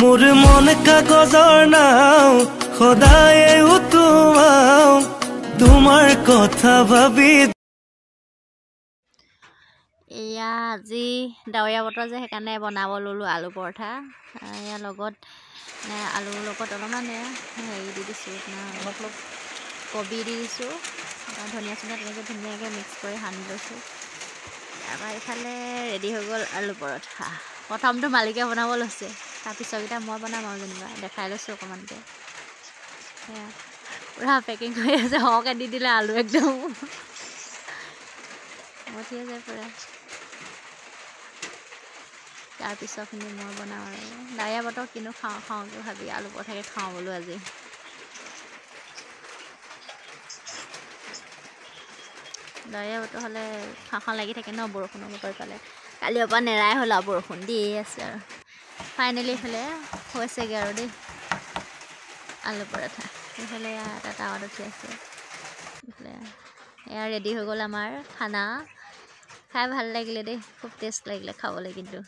মোৰ মন কাগজৰ নাও সদায়ে উতুমাও তোমাৰ কথা ভাবি এয়া আজি ডাৱৰীয়া বতৰ যে সেইকাৰণে বনাব ল'লোঁ আলু পৰঠা। ইয়াৰ লগত আলুৰ লগত অলপমান হেৰি দি দিছোঁ অলপ অলপ কবি দি দিছোঁ। ধনিয়া চনিয়া তেনেকৈ ধুনীয়াকৈ মিক্স কৰি সানি লৈছোঁ। তাৰপৰা ইফালে ৰেডি হৈ গ'ল আলু পৰঠা। প্ৰথমটো মালিকে বনাব লৈছে। তাৰপিছৰকেইটা মই বনাম আৰু যেনিবা দেখাই লৈছোঁ অকণমানকৈ সেয়া পূৰা পেকিং কৰি আছে সৰহকৈ দি দিলে আলু একদম। মঠি আছে পূৰা। তাৰপিছৰখিনি মই বনাওঁ আৰু। ডাৱৰীয়া বতৰ কিনো খাওঁ খাওঁকৈ ভাবি আলু পৰঠাকে খাওঁ বোলো আজি। ডাৱৰীয়া বতৰ হ'লে খাওঁ খাওঁ লাগি থাকে ন বৰষুণৰ বতৰ পালে কালিৰ পৰা নেৰাই হ'ল আৰু বৰষুণ দিয়ে আছে আৰু। ফাইনেলি এইফালে হৈছেগৈ আৰু দেই। আলু পৰঠা। এইফালে এটা টাৱাত উঠি আছে। এইফালে এয়া ৰেডি হৈ গ'ল আমাৰ খানা। খাই ভাল লাগিলে দেই। খুব টেষ্ট লাগিলে খাবলৈ কিন্তু।